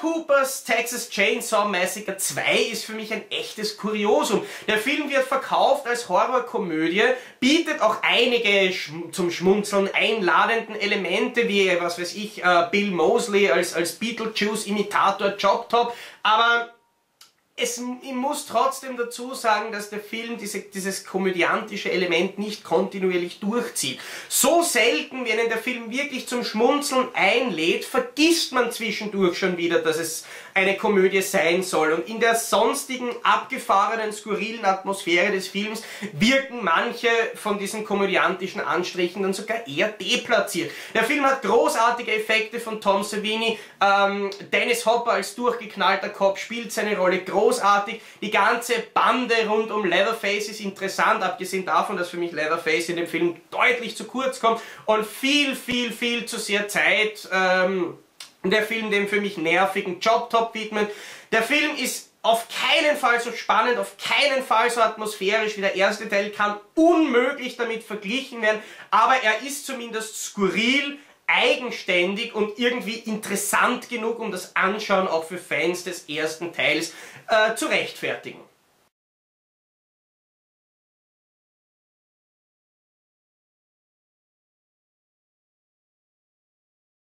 Tobe Hoopers Texas Chainsaw Massacre 2 ist für mich ein echtes Kuriosum. Der Film wird verkauft als Horrorkomödie, bietet auch einige schm zum Schmunzeln einladenden Elemente, wie, was weiß ich, uh, Bill Mosley als, als Beetlejuice-Imitator Job Top, aber es, ich muss trotzdem dazu sagen, dass der Film diese, dieses komödiantische Element nicht kontinuierlich durchzieht. So selten, wenn der Film wirklich zum Schmunzeln einlädt, vergisst man zwischendurch schon wieder, dass es eine Komödie sein soll. Und in der sonstigen, abgefahrenen, skurrilen Atmosphäre des Films wirken manche von diesen komödiantischen Anstrichen dann sogar eher deplatziert. Der Film hat großartige Effekte von Tom Savini. Ähm, Dennis Hopper als durchgeknallter Kopf spielt seine Rolle groß großartig. Die ganze Bande rund um Leatherface ist interessant, abgesehen davon, dass für mich Leatherface in dem Film deutlich zu kurz kommt und viel, viel, viel zu sehr Zeit ähm, der Film dem für mich nervigen Job-Top widmet. Der Film ist auf keinen Fall so spannend, auf keinen Fall so atmosphärisch wie der erste Teil, kann unmöglich damit verglichen werden, aber er ist zumindest skurril, eigenständig und irgendwie interessant genug, um das Anschauen auch für Fans des ersten Teils äh, zu rechtfertigen.